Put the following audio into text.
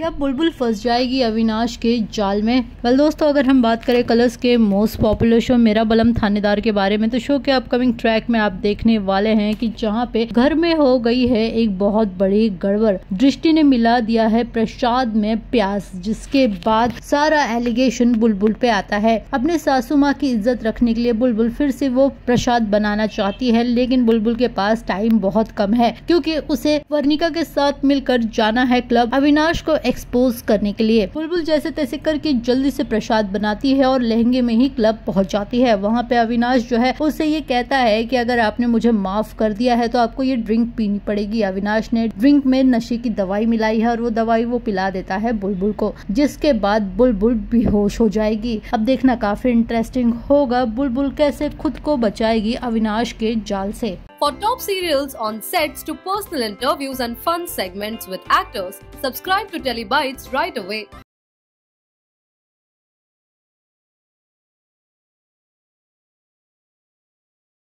क्या बुलबुल फंस जाएगी अविनाश के जाल में? वेल दोस्तों, अगर हम बात करें कलर्स के मोस्ट पॉपुलर शो मेरा बलम थानेदार के बारे में तो शो के अपकमिंग ट्रैक में आप देखने वाले हैं कि जहाँ पे घर में हो गई है एक बहुत बड़ी गड़बड़। दृष्टि ने मिला दिया है प्रसाद में प्यास, जिसके बाद सारा एलिगेशन बुलबुल पे आता है। अपने सासू माँ की इज़्ज़त रखने के लिए बुलबुल फिर से वो प्रसाद बनाना चाहती है, लेकिन बुलबुल के पास टाइम बहुत कम है, क्योंकि उसे वर्णिका के साथ मिलकर जाना है क्लब अविनाश को एक्सपोज करने के लिए। बुलबुल जैसे तैसे करके जल्दी से प्रसाद बनाती है और लहंगे में ही क्लब पहुँच जाती है। वहाँ पे अविनाश जो है उससे ये कहता है कि अगर आपने मुझे माफ़ कर दिया है तो आपको ये ड्रिंक पीनी पड़ेगी। अविनाश ने ड्रिंक में नशे की दवाई मिलाई है और वो दवाई वो पिला देता है बुलबुल को, जिसके बाद बुलबुल बेहोश हो जाएगी। अब देखना काफ़ी इंटरेस्टिंग होगा। बुलबुल कैसे खुद को बचाएगी अविनाश के जाल से। For top serials on sets to personal interviews and fun segments with actors, subscribe to Telebytes right away.